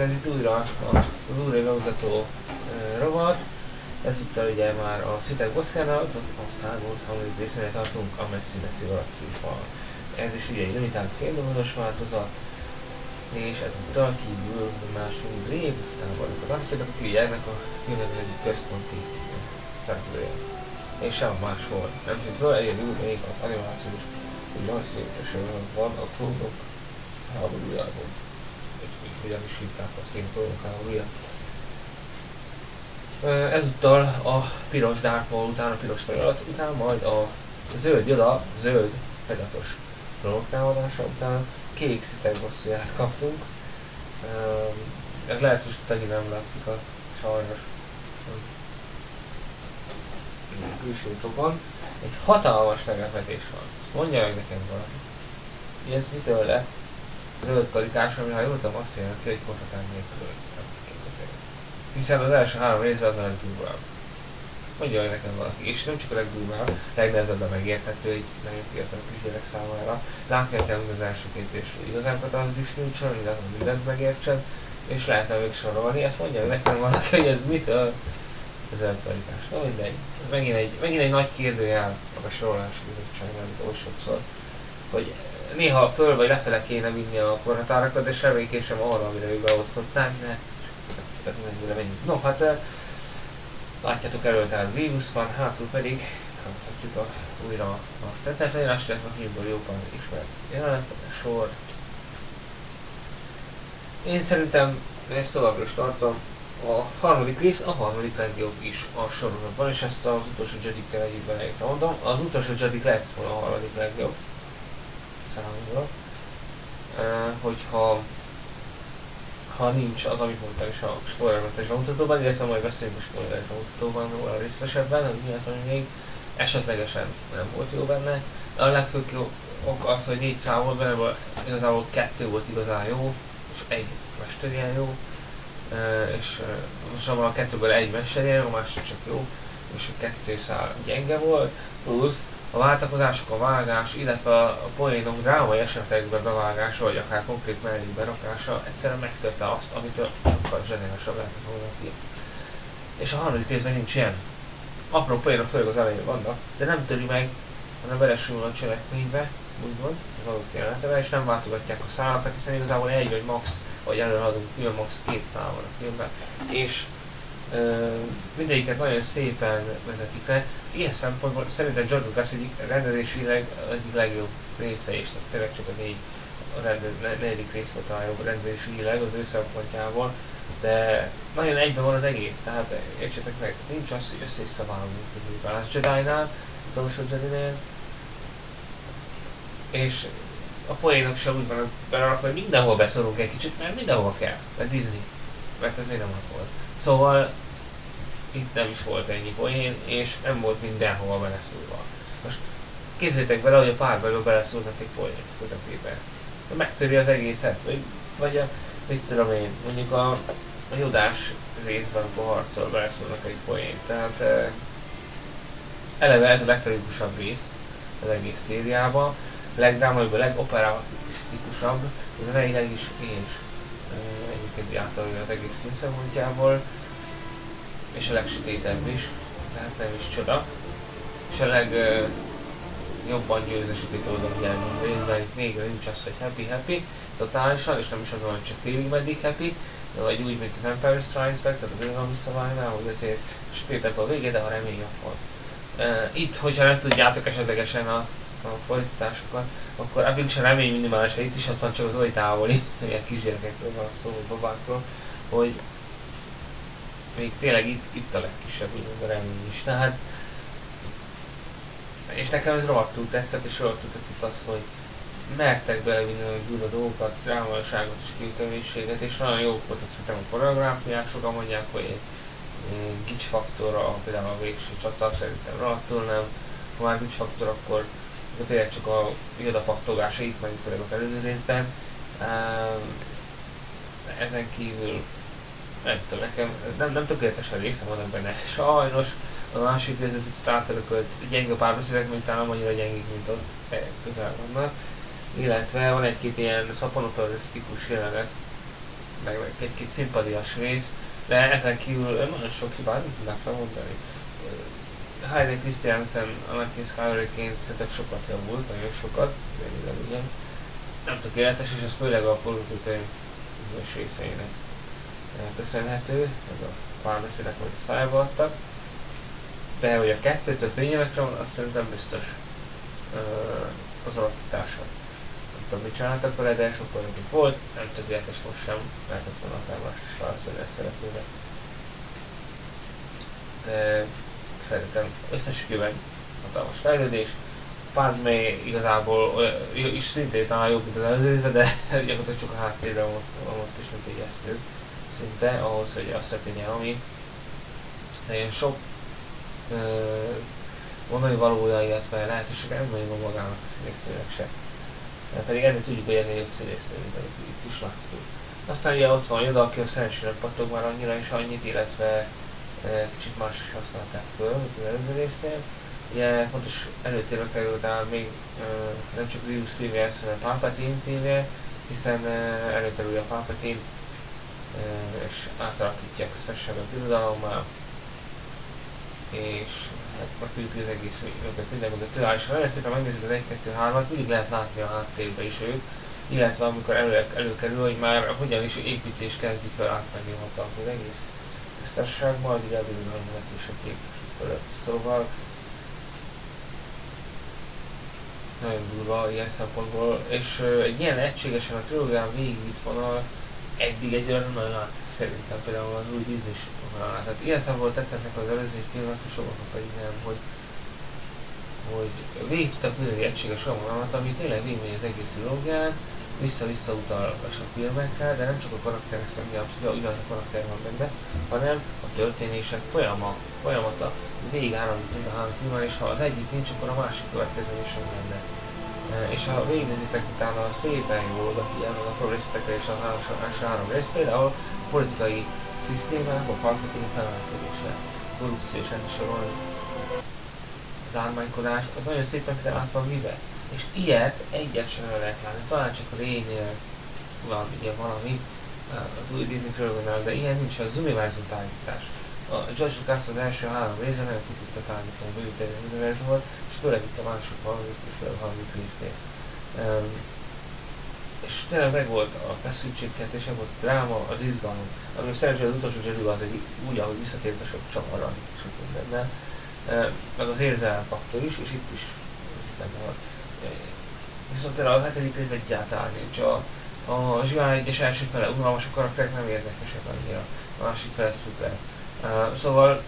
Ez itt újra az újra bemutató rovat. Ezúttal ugye már a szitek bosszánál, az aztán Wars harmadik részénél tartunk, a messzi messzi galaxisban. Ez is ugye egy limitált féldolgozós változat, és ezúttal kívül másunk Brave, aztán vannak az Antidok, aki ugye ennek a filmnek egyik központi szereplője. És sem máshol. Nem tűnt föl, egyedül még az animációs ugyanaz van a klónok háborújában hogyan is hívták azt én provokálója. Ezúttal a piros Dark Maul után, a piros felirat után, majd a zöld Yoda, zöld pedatos támadása után kék szitek bosszúját kaptunk. Ez lehet, hogy tegi nem látszik a sajnos külső tokon. Egy hatalmas meglepetés van. Mondja meg nekem valami. Ez mitől lett? Zöld karikás, ami ha jól tudom azt jelenti, hogy korhatár nélkül. Hiszen az első három részben az a legdurvább. Mondja hogy nekem valaki, és nem csak a legdurvább, legnehezebben megérthető egy nagyon fiatal kisgyerek számára. Látni kell az első két részről igazán az is nincsen, illetve mindent megértsen, és lehetne még sorolni. Ezt mondja hogy nekem valaki, hogy ez mitől az karikás. Na mindegy. Megint egy, megint egy nagy kérdőjel a sorolási bizottságnál, mint oly sokszor, hogy néha föl vagy lefele kéne vinni a korhatárakat, de semmiképp sem arra, amire ők beosztották, ne. Ez mennyire menjünk. No, hát látjátok elő, tehát Grievous van, hátul pedig mutatjuk a, újra a tettes leírás, illetve a hírből jóban ismert jelenet, sor. Én szerintem ezt továbbra is tartom, a harmadik rész a harmadik legjobb is a sorozatban, és ezt az utolsó Jedi-kel együttben mondom. Az utolsó Jedi lehet volna a harmadik legjobb számomra, hogyha ha nincs az, amit mondtam is a spoilermentes bemutatóban, illetve majd beszélünk a spoileres bemutatóban róla részletesebben, hogy mi az, ami még esetlegesen nem volt jó benne. A legfőbb ok az, hogy négy szám volt benne, igazából kettő volt igazán jó, és egy mester ilyen jó, és most abban a kettőből egy mester ilyen jó, a másik csak jó, és a kettő szál gyenge volt, plusz a váltakozások, a vágás, illetve a poénok drámai esetekben bevágása, vagy akár konkrét mellé berakása egyszerűen megtörte azt, amit sokkal zseniálisabb lehetett volna ki. És a harmadik részben nincs ilyen. Apró poénok főleg az elején vannak, de nem töri meg, hanem belesül a cselekménybe, úgymond, az adott jelenetebe, és nem váltogatják a szálakat, hiszen igazából egy vagy max, vagy előadunk külön max két szál van a filmben. És mindegyiket nagyon szépen vezetik le. Ilyen szempontból szerintem George Lucas egyik rendezésileg egyik legjobb része is, tehát tényleg csak a négy a rendez, negyedik rész volt a rendezésileg az ő szempontjából, de nagyon egyben van az egész, tehát értsétek meg, nincs az, hogy össze-visszaválunk a Last Jedi-nál, utolsó Jedi-nél, és a poénok sem úgy van belerakva, hogy mindenhol beszorunk egy kicsit, mert mindenhol kell, mert Disney, mert ez még nem volt. Szóval itt nem is volt ennyi poén, és nem volt mindenhol beleszúrva. Most képzeljétek bele, hogy a párbajba beleszúrnak egy poén közepébe. Megtöri az egészet, vagy, vagy a, mit tudom én, mondjuk a, a judás részben, amikor harcol, beleszúrnak egy poén. Tehát eh, eleve ez a legtragikusabb rész az egész szériában, legdrámaibb, a legoperatisztikusabb, az elejéleg is és egyébként átadni az egész film szempontjából, és a legsötétebb is, tehát nem is csoda. És a leg uh, jobban győzősítő dolog jelen részben, itt még nincs az, hogy happy-happy, totálisan, és nem is az, hogy csak félig meddig happy, vagy úgy, mint az Empire Strikes Back, tehát a birodalom visszaválnál, hogy azért sötétebb a vége, de a remény ott van. Uh, itt, hogyha nem tudjátok esetlegesen a a folytatásokat, akkor ebből is a remény minimális, itt is ott van csak az oly távoli, ilyen kisgyerekekről van szó, babákról, hogy még tényleg itt, itt a legkisebb a remény is. Tehát, és nekem ez rohadtul tetszett, és rohadtul tetszett az, hogy mertek belevinni a gyúra dolgokat, drámaiságot és kiütemésséget, és nagyon jó voltak szerintem a koreográfiák, sokan mondják, hogy gics faktor, például a végső csata, szerintem rohadtul nem, ha már gics faktor, akkor de tényleg csak a iroda pattogásait, meg főleg az előző részben. Um, ezen kívül nem tudom, nekem nem, nem tökéletes a része vannak benne. Sajnos a másik rész, hogy Star Trek gyenge párbeszédek, mint talán annyira gyengék, mint ott közel vannak. Illetve van egy-két ilyen szaponoperisztikus jelenet, meg, meg egy-két szimpadias rész, de ezen kívül nagyon sok hibát nem tudnak felmondani. Heide Christiansen Anakin Skywalkerként szerintem sokat javult, nagyon sokat, de igen. Nem tökéletes, és ez főleg a forgatókönyv bizonyos részeinek köszönhető, meg a párbeszédek, a szájba adtak. De hogy a kettőtől fényevekre van, azt szerintem biztos az alakítása. Nem tudom, mit csináltak vele, de sokkal jobb volt, nem tökéletes most sem, lehetett volna akár más is válaszolni a szereplőre. De szerintem összességében hatalmas fejlődés. Padme igazából is szintén talán jobb, mint az előző de gyakorlatilag csak a háttérre van ott is, mint egy eszköz szinte ahhoz, hogy azt történjen, ami nagyon sok mondani valója, illetve lehetőség nem nagyon magának a színésznőnek se. Mert pedig ennél tudjuk, hogy ennél jobb színésznő, mint amit itt is láttuk. Aztán ugye ott van Joda, aki a szerencsére pattog már annyira is annyit, illetve kicsit más is használták föl, mint az előző résznél. Ugye fontos előtérbe került el még nem csak Rius filmje, hanem Palpatine filmje, hiszen előkerül a Palpatine, és átalakítja a köztesebb birodalommá, és hát megtudjuk az egész mögött minden mögött tőle, és ha nagyon szépen megnézzük az 1-2-3-at, mindig lehet látni a háttérbe is őt, illetve amikor elő, előkerül, hogy már hogyan is építés kezdik el átmenni a hatalmat az egész tisztasságban, addig elbírul a és a kép fölött. Szóval nagyon durva ilyen szempontból, és egy ilyen egységesen a trilógián végigvitt vonal eddig egy olyan nagyon látszik szerintem például az új Disney vonalán. Tehát ilyen szempontból tetszettek az előző filmek, és sokaknak pedig nem, hogy hogy végig tudtak egy egységes vonalat, ami tényleg végigmegy az egész trilógián, vissza-vissza utal a filmekkel, de nem csak a karakterek hogy ugyanaz a karakter van benne, hanem a történések folyama, folyamata végig áramlik a három filmben, és ha az egyik nincs, akkor a másik következő is lenne. E, és ha végignézitek utána szépen jól oda figyelnek a részletekre és a első három rész, például a politikai szisztémák, a marketing felállítása, korrupció és sorolni, az ármánykodás, az nagyon szépen át van vive és ilyet egyet sem lehet látni, talán csak a Rénél van ugye valami, az új Disney filmben, de ilyen nincs, az univerzum tágítás. A George Lucas az első három részben ki tudta tágítani a bővíteni az univerzumot, és főleg itt a mások valamit, és főleg harmadik résznél. Um, és tényleg meg volt a feszültségkentés, meg volt a dráma, az izgalom, ami szerencsére az utolsó Jedi az egy úgy, ahogy visszatért a sok csavarra, sok mindennel, meg az érzelem faktor is, és itt is benne van. Viszont például a hetedik rész egyáltalán nincs. A, a Zsivány 1-es első fele unalmas a karakterek nem érdekesek annyira. A másik fele szuper. Uh, szóval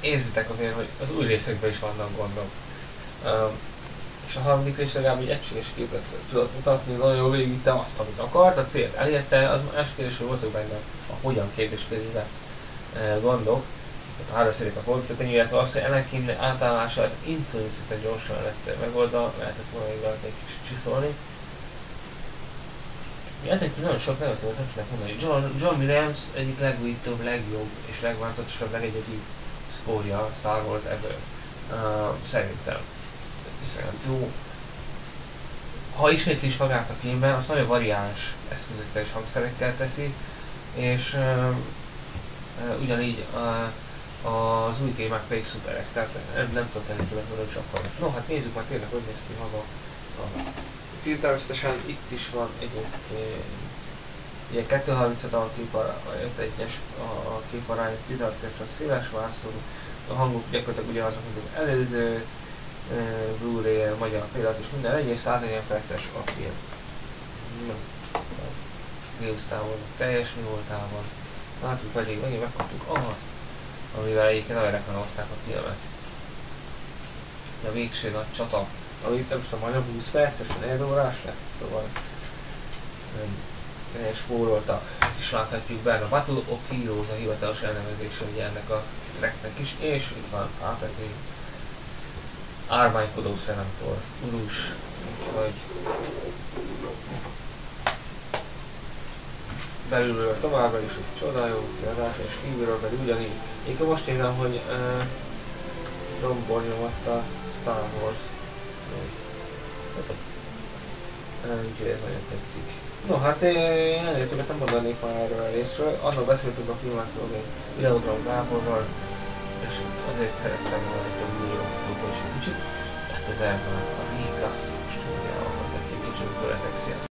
érzitek azért, hogy az új részekben is vannak gondok. Uh, és a harmadik rész legalább egy egységes képet tudott mutatni, nagyon jól végigvitte azt, amit akart, a célt elérte, az más kérdés, hogy voltak benne a hogyan kérdés közben gondok, szerint a fordítókönyv, illetve az, hogy Anakin átállása az insulin szinte gyorsan lett megoldva, lehetett volna még egy kicsit csiszolni. Ezek nagyon sok negatívot nem tudnak mondani. John, John Williams egyik legújítóbb, legjobb és legváltozatosabb, legegyedibb szkórja Star Wars ever. Uh, szerintem. Viszonylag jó. Ha ismétli is magát a filmben, azt nagyon variáns eszközökkel és hangszerekkel teszi, és uh, uh, ugyanígy uh, az új témák pedig szuperek, tehát nem, nem tudok ennél többet csak akarok. No, hát nézzük már tényleg, hogy néz ki maga a film. Természetesen itt is van egyébként Ugye 230 a 5-1-es a képarány, 16 a széles vászló, a hangok gyakorlatilag ugyanazok, mint az előző uh, Blu-ray, magyar példát és minden, egyes 140 perces a film. No. Gréusztával, teljes mi voltában. Látjuk pedig, megint megkaptuk azt, amivel egyébként nagyon reklamozták a filmet. A végső nagy csata, ami nem tudom, majdnem 20 perces, 4 órás lett, szóval nem spóroltak. Ezt is láthatjuk benne. A Battle of Heroes a hivatalos elnevezése ugye ennek a tracknek is, és itt van Palpatine, ármánykodó szenátor, urus, úgyhogy belülről továbbra is egy csoda jó kiadás, és kívülről pedig ugyanígy. Én most nézem, hogy uh, Ron Bornyom adta Star Wars. úgyhogy ez nagyon tetszik. No, hát én ennél többet nem mondanék már erről a részről. Annak beszéltünk a filmákról, hogy Videodrom Gáborral, és azért szerettem volna egy a millió is egy kicsit. Hát ez elvan a Rikas, most ugye hallgatok egy kicsit tőletek, sziasztok!